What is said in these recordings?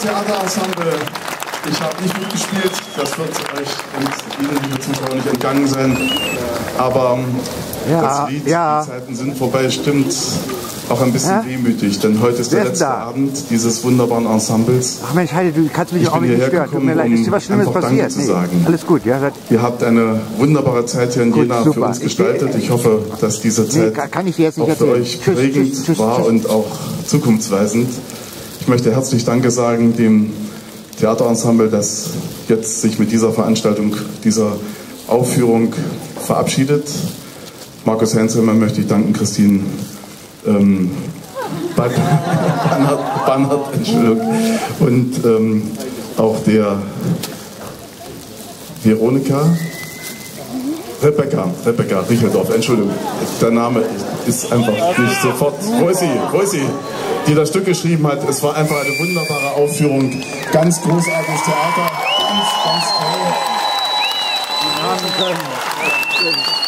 Theaterensemble. Ich habe nicht mitgespielt, das wird euch und Ihnen, liebe Zuschauer, nicht entgangen sein. Aber Ja, das Lied, ja. die Zeiten sind vorbei, stimmt auch ein bisschen Ja? wehmütig, denn heute ist Wer der letzte da? Abend dieses wunderbaren Ensembles. Ach Mensch, Heidi, du kannst mich Ich auch nicht stören. Tut mir leid, ist dir was Schlimmes passiert? zu sagen. alles gut, ja. Ihr habt eine wunderbare Zeit hier in Gut, Jena für uns Ich- gestaltet. Ich hoffe, dass diese Nee, Zeit ich nicht auch für euch prägend tschüss, tschüss, war tschüss. und auch zukunftsweisend. Ich möchte herzlich Danke sagen dem Theaterensemble, das jetzt sich mit dieser Veranstaltung, dieser Aufführung verabschiedet. Markus Henselmann möchte ich danken, Christine ähm, Ban- Bannert, Bannert, Entschuldigung, und ähm, auch der Veronika, Rebecca, Rebecca Richeldorf, Entschuldigung, der Name ist einfach nicht sofort. Wo ist sie? Wo ist sie? Die das Stück geschrieben hat. Es war einfach eine wunderbare Aufführung. Ganz großartiges Theater. Ganz, ganz toll.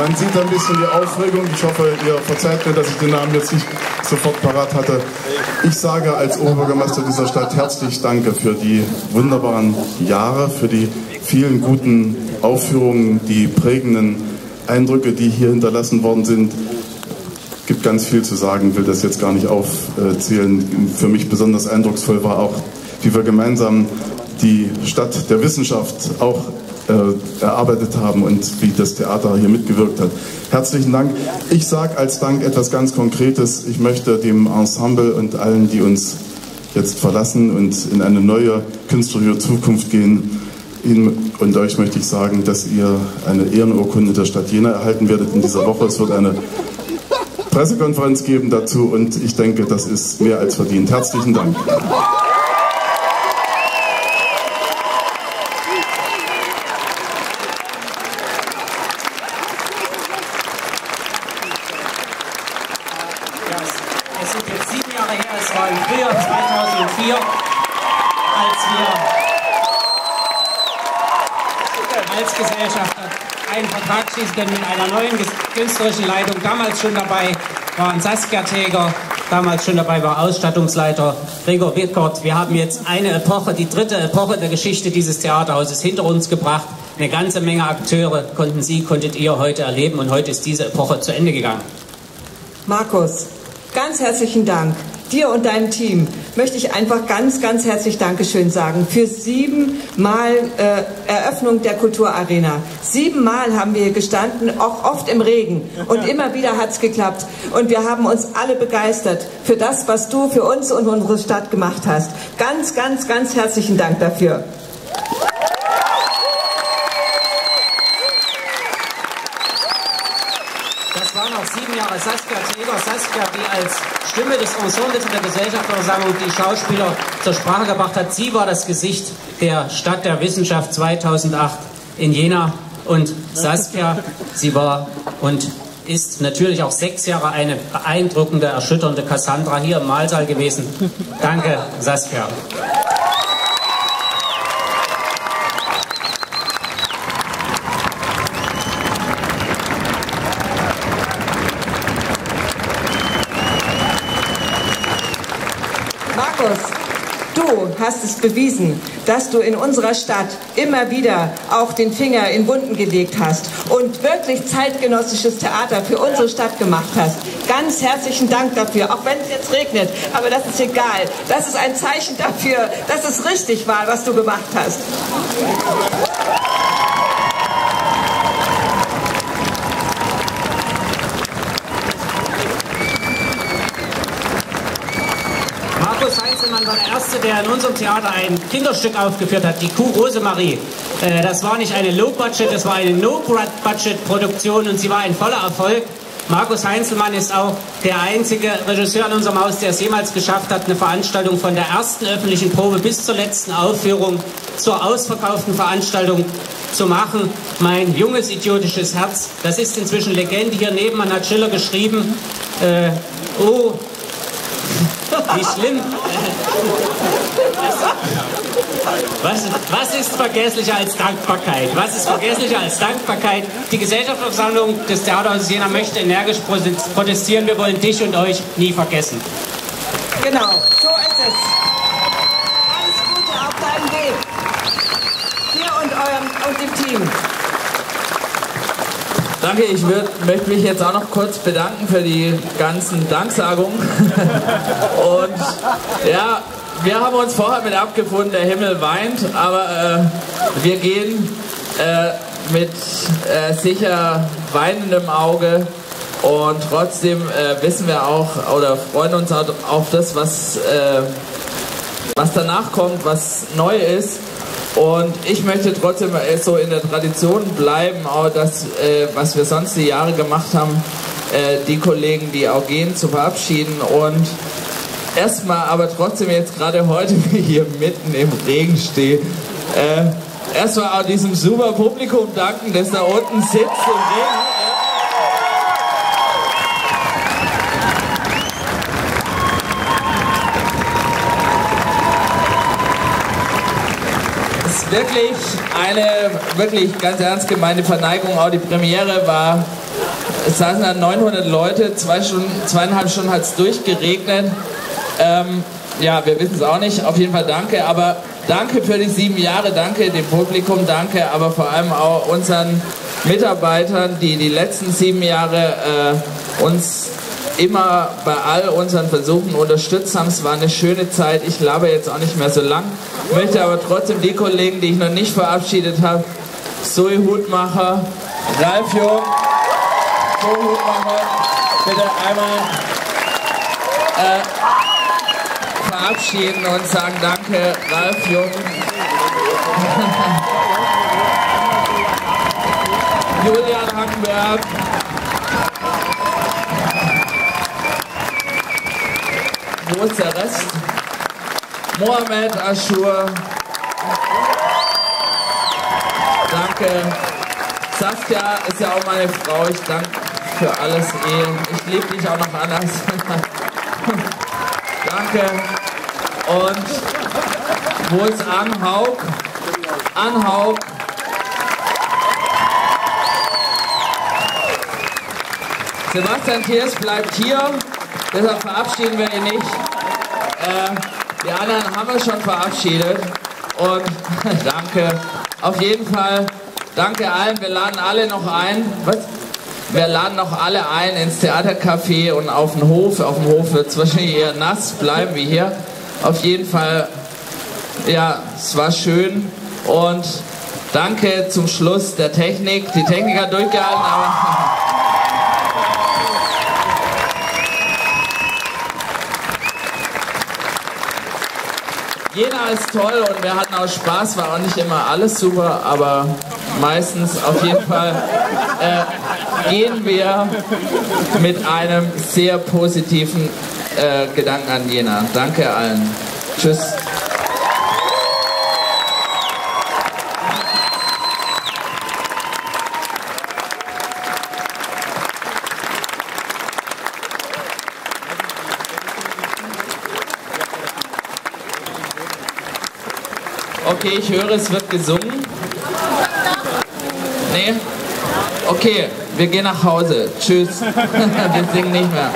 Man sieht ein bisschen die Aufregung. Ich hoffe, ihr verzeiht mir, dass ich den Namen jetzt nicht sofort parat hatte. Ich sage als Oberbürgermeister dieser Stadt herzlich Danke für die wunderbaren Jahre, für die vielen guten Aufführungen, die prägenden Eindrücke, die hier hinterlassen worden sind. Es gibt ganz viel zu sagen, will das jetzt gar nicht aufzählen. Für mich besonders eindrucksvoll war auch, wie wir gemeinsam die Stadt der Wissenschaft auch äh, erarbeitet haben und wie das Theater hier mitgewirkt hat. Herzlichen Dank. Ich sage als Dank etwas ganz Konkretes. Ich möchte dem Ensemble und allen, die uns jetzt verlassen und in eine neue künstlerische Zukunft gehen, Ihnen und euch möchte ich sagen, dass ihr eine Ehrenurkunde der Stadt Jena erhalten werdet in dieser Woche. Es wird eine Pressekonferenz geben dazu und ich denke, das ist mehr als verdient. Herzlichen Dank. Es sind jetzt sieben Jahre her, es war im Frühjahr 2004, als wir als Gesellschafter einen Können mit einer neuen künstlerischen Leitung. Damals schon dabei waren Saskia Täger, damals schon dabei war Ausstattungsleiter Gregor Wickert. Wir haben jetzt eine Epoche, die dritte Epoche der Geschichte dieses Theaterhauses hinter uns gebracht. Eine ganze Menge Akteure konnten Sie, konntet ihr heute erleben und heute ist diese Epoche zu Ende gegangen. Markus, ganz herzlichen Dank. Dir und deinem Team möchte ich einfach ganz, ganz herzlich Dankeschön sagen für siebenmal äh, Eröffnung der Kulturarena. Siebenmal haben wir hier gestanden, auch oft im Regen. Und immer wieder hat es geklappt. Und wir haben uns alle begeistert für das, was du für uns und unsere Stadt gemacht hast. Ganz, ganz, ganz herzlichen Dank dafür. Das waren auch sieben Jahre Saskia Träger. Saskia, die als Stimme des Ensembles in der Gesellschafterversammlung die Schauspieler zur Sprache gebracht hat. Sie war das Gesicht der Stadt der Wissenschaft 2008 in Jena. Und Saskia, sie war und ist natürlich auch sechs Jahre eine beeindruckende, erschütternde Cassandra hier im Mahlsaal gewesen. Danke, Saskia. Markus, du hast es bewiesen, dass du in unserer Stadt immer wieder auch den Finger in Wunden gelegt hast und wirklich zeitgenössisches Theater für unsere Stadt gemacht hast. Ganz herzlichen Dank dafür, auch wenn es jetzt regnet, aber das ist egal. Das ist ein Zeichen dafür, dass es richtig war, was du gemacht hast. Markus Heinzelmann war der Erste, der in unserem Theater ein Kinderstück aufgeführt hat, die Kuh Rosemarie. Äh, Das war nicht eine Low-Budget, das war eine No-Budget-Produktion und sie war ein voller Erfolg. Markus Heinzelmann ist auch der einzige Regisseur in unserem Haus, der es jemals geschafft hat, eine Veranstaltung von der ersten öffentlichen Probe bis zur letzten Aufführung zur ausverkauften Veranstaltung zu machen. Mein junges, idiotisches Herz, das ist inzwischen Legende. Hier nebenan hat Schiller geschrieben, äh, oh, wie schlimm. Was, was ist vergesslicher als Dankbarkeit? Was ist vergesslicher als Dankbarkeit? Die Gesellschaftsversammlung des Theaterhauses Jena möchte energisch protestieren. Wir wollen dich und euch nie vergessen. Genau, so ist es. Alles Gute auf deinem Weg. Dir und eurem und dem Team. Danke, ich würd, möchte mich jetzt auch noch kurz bedanken für die ganzen Danksagungen. Und ja, wir haben uns vorher mit abgefunden, der Himmel weint, aber äh, wir gehen äh, mit äh, sicher weinendem Auge und trotzdem äh, wissen wir auch oder freuen uns auf das, was, äh, was danach kommt, was neu ist. Und ich möchte trotzdem so in der Tradition bleiben, auch das, äh, was wir sonst die Jahre gemacht haben, die Kollegen, die auch gehen, zu verabschieden und erstmal aber trotzdem jetzt gerade heute hier mitten im Regen stehe, äh, erstmal auch diesem super Publikum danken, das da unten sitzt im Regen. Wirklich eine wirklich ganz ernst gemeinte Verneigung. Auch die Premiere war, es saßen da 900 Leute, zwei Stunden, zweieinhalb Stunden hat es durchgeregnet. Ähm, ja, wir wissen es auch nicht. Auf jeden Fall danke. Aber danke für die sieben Jahre, danke dem Publikum, danke, aber vor allem auch unseren Mitarbeitern, die die letzten sieben Jahre äh, uns immer bei all unseren Versuchen unterstützt haben. Es war eine schöne Zeit. Ich labe jetzt auch nicht mehr so lang. Möchte aber trotzdem die Kollegen, die ich noch nicht verabschiedet habe, Zoe Hutmacher, Ralf Jung, Zoe Hutmacher, bitte einmal äh, verabschieden und sagen Danke, Ralf Jung. Julian Hackenberg. Wo ist der Rest? Mohamed Aschur. Danke. Saskia ist ja auch meine Frau. Ich danke für alles eh. Ich liebe dich auch noch anders. danke. Und wo ist Anhauk? Anhauk. Sebastian Thiers bleibt hier, deshalb verabschieden wir ihn nicht. Äh, die anderen haben wir schon verabschiedet. Und danke. Auf jeden Fall danke allen. Wir laden alle noch ein. Was? Wir laden noch alle ein ins Theatercafé und auf den Hof. Auf dem Hof wird es wahrscheinlich eher nass bleiben wie hier. Auf jeden Fall, ja, es war schön. Und danke zum Schluss der Technik. Die Technik hat durchgehalten, aber. Jena ist toll und wir hatten auch Spaß, war auch nicht immer alles super, aber meistens auf jeden Fall äh, gehen wir mit einem sehr positiven äh, Gedanken an Jena. Danke allen. Tschüss. Okay, ich höre, es wird gesungen. Nee? Okay, wir gehen nach Hause. Tschüss. wir singen nicht mehr.